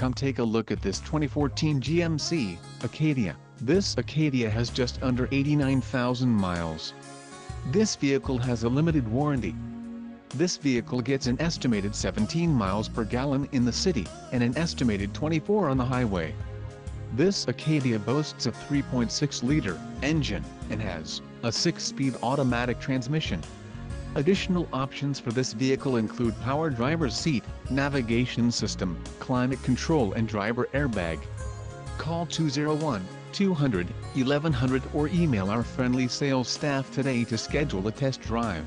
Come take a look at this 2014 GMC Acadia. This Acadia has just under 89,000 miles. This vehicle has a limited warranty. This vehicle gets an estimated 17 miles per gallon in the city, and an estimated 24 on the highway. This Acadia boasts a 3.6-liter engine, and has a 6-speed automatic transmission. Additional options for this vehicle include power driver's seat, navigation system, climate control and driver airbag. Call 201-200-1100 or email our friendly sales staff today to schedule a test drive.